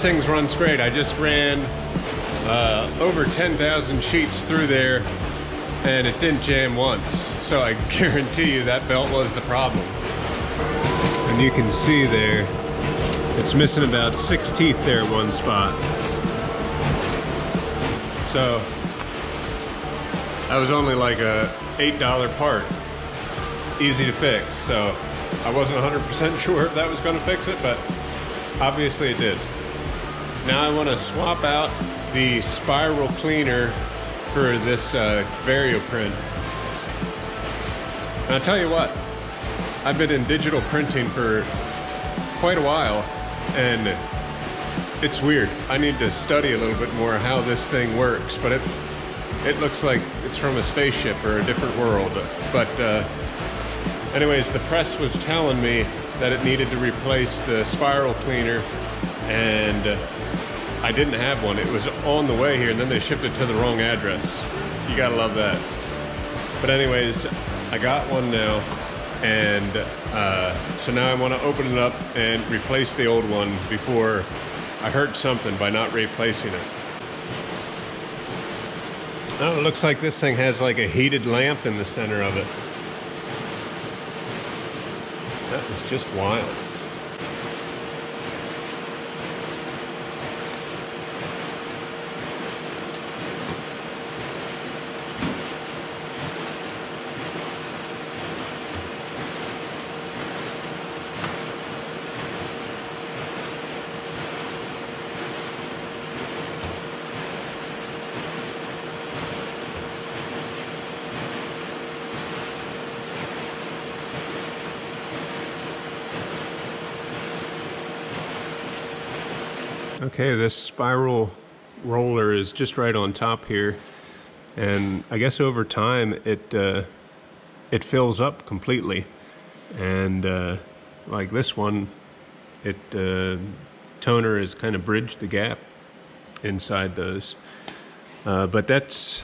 This thing's runs great. I just ran uh, over 10,000 sheets through there and it didn't jam once. So I guarantee you that belt was the problem. And you can see there, it's missing about six teeth there one spot. So that was only like a $8 part. Easy to fix. So I wasn't 100% sure if that was gonna fix it, but obviously it did. Now I wanna swap out the spiral cleaner for this uh, Varioprint. And I'll tell you what, I've been in digital printing for quite a while and it's weird. I need to study a little bit more how this thing works, but it it looks like it's from a spaceship or a different world. But uh, anyways, the press was telling me that it needed to replace the spiral cleaner and I didn't have one. It was on the way here and then they shipped it to the wrong address. You gotta love that. But anyways, I got one now and uh, so now I want to open it up and replace the old one before I hurt something by not replacing it. Oh, it looks like this thing has like a heated lamp in the center of it. That is just wild. Okay, this spiral roller is just right on top here. And I guess over time it uh, it fills up completely. And uh, like this one, it uh, toner has kind of bridged the gap inside those. Uh, but that's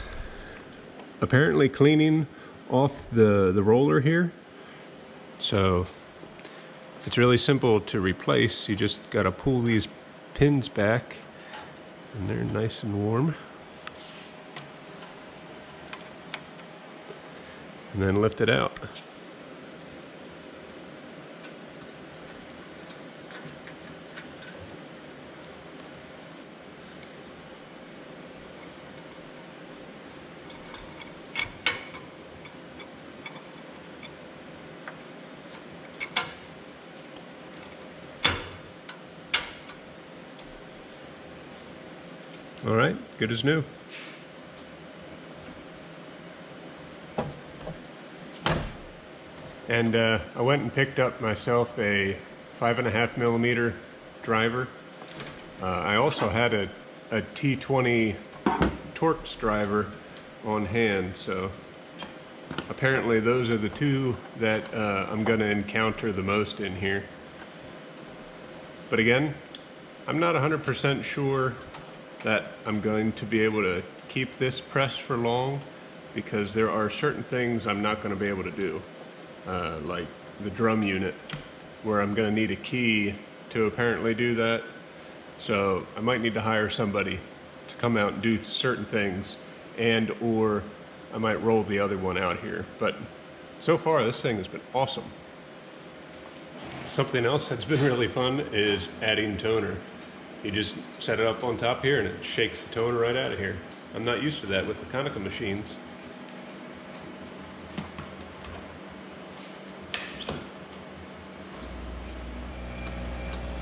apparently cleaning off the, the roller here. So it's really simple to replace. You just got to pull these pins back and they're nice and warm. And then lift it out. All right, good as new. And uh, I went and picked up myself a five and a half millimeter driver. Uh, I also had a a T20 Torx driver on hand, so apparently those are the two that uh, I'm going to encounter the most in here. But again, I'm not 100% sure that I'm going to be able to keep this press for long because there are certain things I'm not going to be able to do, uh, like the drum unit, where I'm going to need a key to apparently do that. So I might need to hire somebody to come out and do certain things and or I might roll the other one out here. But so far this thing has been awesome. Something else that's been really fun is adding toner. You just set it up on top here and it shakes the toner right out of here. I'm not used to that with the Konica machines.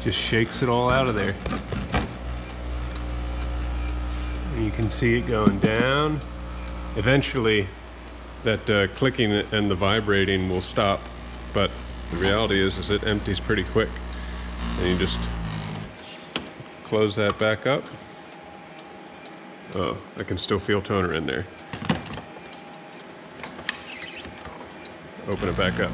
Just shakes it all out of there. And you can see it going down. Eventually, that uh, clicking and the vibrating will stop, but the reality is, is it empties pretty quick. And you just close that back up. Oh, I can still feel toner in there. Open it back up.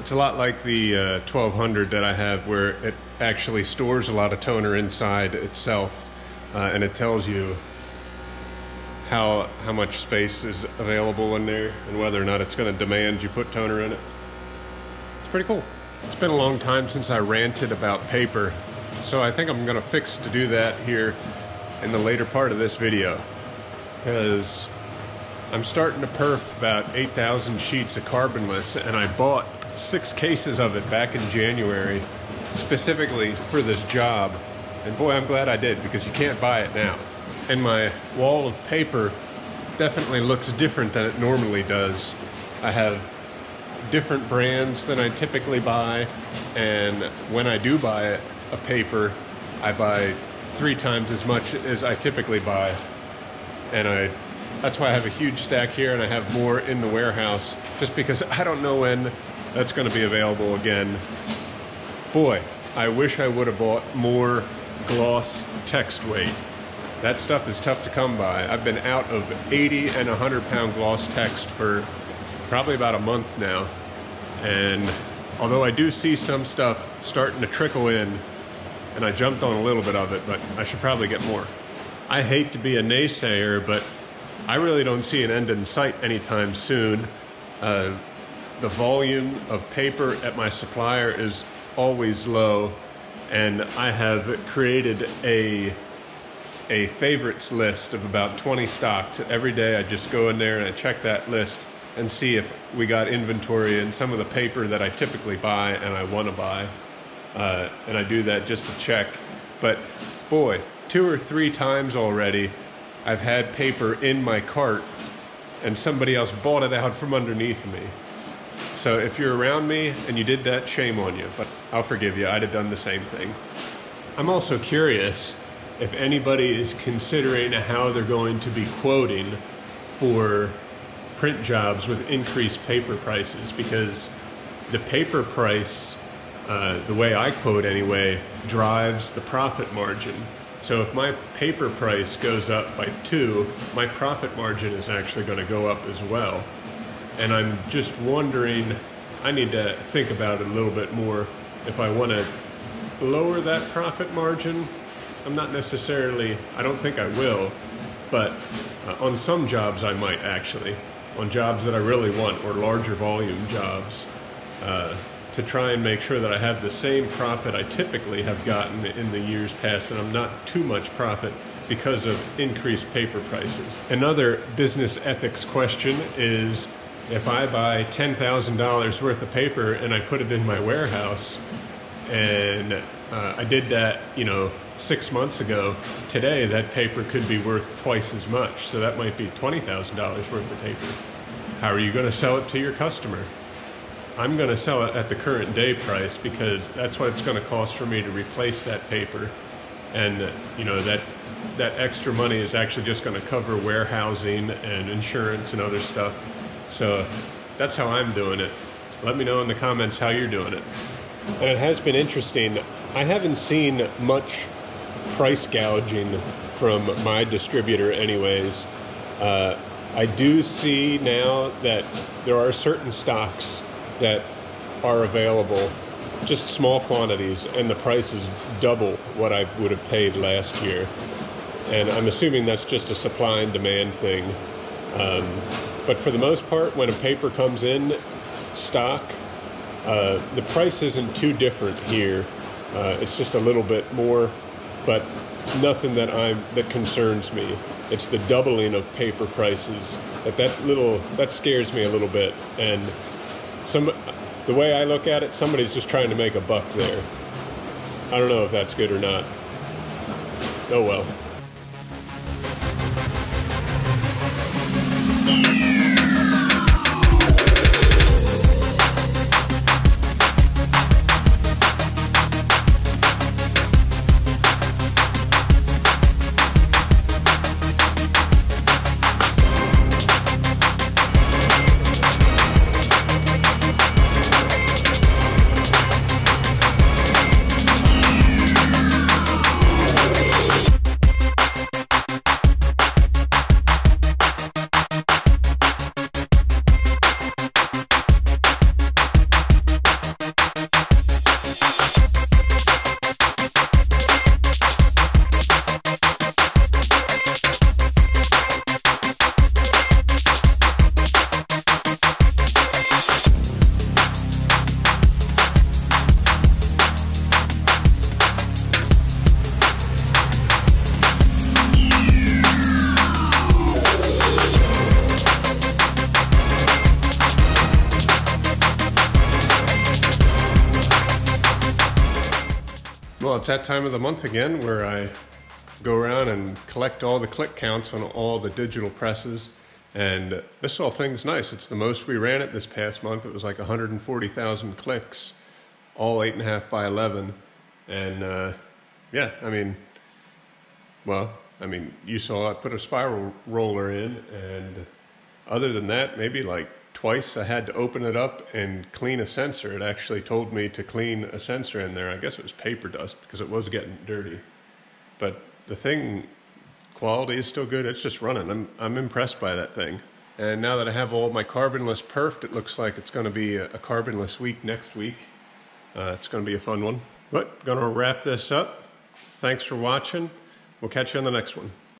It's a lot like the uh, 1200 that I have where it actually stores a lot of toner inside itself uh, and it tells you how, how much space is available in there and whether or not it's going to demand you put toner in it. It's pretty cool. It's been a long time since I ranted about paper So I think I'm gonna fix to do that here in the later part of this video because I'm starting to perf about 8,000 sheets of carbonless and I bought six cases of it back in January specifically for this job. And boy, I'm glad I did because you can't buy it now. And my wall of paper definitely looks different than it normally does. I have different brands than I typically buy, and when I do buy a paper, I buy three times as much as I typically buy. And I that's why I have a huge stack here and I have more in the warehouse just because I don't know when that's going to be available again. Boy, I wish I would have bought more gloss text weight. That stuff is tough to come by. I've been out of 80 and 100 pound gloss text for probably about a month now. And although I do see some stuff starting to trickle in, and I jumped on a little bit of it, but I should probably get more. I hate to be a naysayer, but I really don't see an end in sight anytime soon. Uh, the volume of paper at my supplier is always low, and I have created a a favorites list of about 20 stocks. Every day I just go in there and I check that list and see if we got inventory in some of the paper that I typically buy and I want to buy. Uh, and I do that just to check. But boy, two or three times already, I've had paper in my cart and somebody else bought it out from underneath me. So if you're around me and you did that, shame on you, but I'll forgive you. I'd have done the same thing. I'm also curious if anybody is considering how they're going to be quoting for print jobs with increased paper prices because the paper price, uh, the way I quote anyway, drives the profit margin. So if my paper price goes up by two, my profit margin is actually going to go up as well. And I'm just wondering, I need to think about it a little bit more if I want to lower that profit margin I'm not necessarily, I don't think I will, but uh, on some jobs I might actually, on jobs that I really want or larger volume jobs, uh, to try and make sure that I have the same profit I typically have gotten in the years past and I'm not too much profit because of increased paper prices. Another business ethics question is if I buy $10,000 worth of paper and I put it in my warehouse and uh, I did that, you know, six months ago, today that paper could be worth twice as much. So that might be $20,000 worth of paper. How are you going to sell it to your customer? I'm going to sell it at the current day price because that's what it's going to cost for me to replace that paper. And, uh, you know, that, that extra money is actually just going to cover warehousing and insurance and other stuff. So that's how I'm doing it. Let me know in the comments how you're doing it. And it has been interesting. I haven't seen much price gouging from my distributor anyways. Uh, I do see now that there are certain stocks that are available, just small quantities, and the price is double what I would have paid last year. And I'm assuming that's just a supply and demand thing. Um, but for the most part, when a paper comes in stock, uh, the price isn't too different here. Uh, it's just a little bit more but nothing that I'm that concerns me. It's the doubling of paper prices that that little that scares me a little bit. And some the way I look at it, somebody's just trying to make a buck there. I don't know if that's good or not. Oh well. Well, it's that time of the month again where I go around and collect all the click counts on all the digital presses. And this whole thing's nice. It's the most we ran it this past month. It was like 140,000 clicks, all 8.5 by 11. And uh, yeah, I mean, well, I mean, you saw I put a spiral roller in, and other than that, maybe like twice I had to open it up and clean a sensor. It actually told me to clean a sensor in there. I guess it was paper dust because it was getting dirty. But the thing, quality is still good. It's just running. I'm, I'm impressed by that thing. And now that I have all my carbonless perfed, it looks like it's going to be a, carbonless week next week. Uh, it's going to be a fun one. But going to wrap this up. Thanks for watching. We'll catch you on the next one.